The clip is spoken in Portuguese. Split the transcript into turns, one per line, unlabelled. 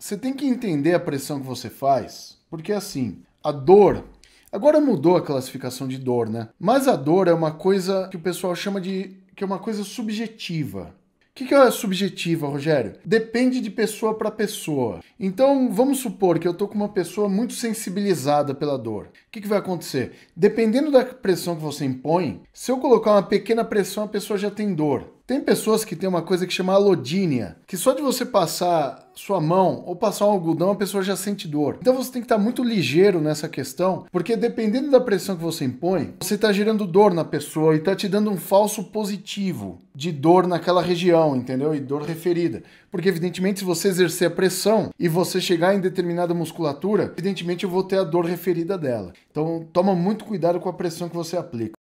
você tem que entender a pressão que você faz, porque assim, a dor. Agora mudou a classificação de dor, né? Mas a dor é uma coisa que o pessoal chama de que é uma coisa subjetiva. O que, que é subjetiva, Rogério? Depende de pessoa para pessoa. Então, vamos supor que eu tô com uma pessoa muito sensibilizada pela dor. O que, que vai acontecer? Dependendo da pressão que você impõe, se eu colocar uma pequena pressão, a pessoa já tem dor. Tem pessoas que têm uma coisa que chama alodínia, que só de você passar sua mão ou passar um algodão, a pessoa já sente dor. Então você tem que estar muito ligeiro nessa questão, porque dependendo da pressão que você impõe, você está gerando dor na pessoa e está te dando um falso positivo de dor naquela região, entendeu? E dor referida. Porque, evidentemente, se você exercer a pressão e você chegar em determinada musculatura, evidentemente eu vou ter a dor referida dela. Então, toma muito cuidado com a pressão que você aplica.